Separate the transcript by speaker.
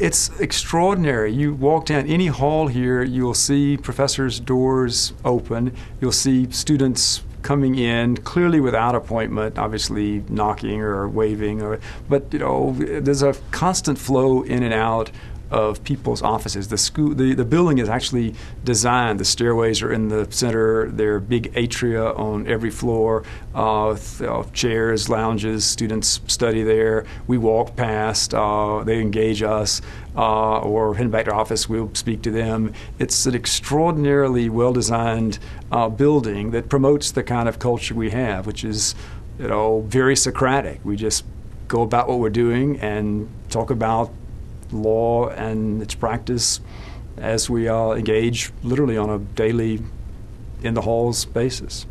Speaker 1: It's extraordinary. You walk down any hall here, you'll see professors' doors open. You'll see students coming in clearly without appointment, obviously knocking or waving, or but you know there's a constant flow in and out of people's offices. The school, the, the building is actually designed. The stairways are in the center. There are big atria on every floor, uh, th- uh, chairs, lounges. Students study there. We walk past. Uh, they engage us, uh, or heading back to office, we'll speak to them. It's an extraordinarily well-designed uh, building that promotes the kind of culture we have, which is, you know, very Socratic. We just go about what we're doing and talk about law and its practice as we uh, engage literally on a daily in the halls basis.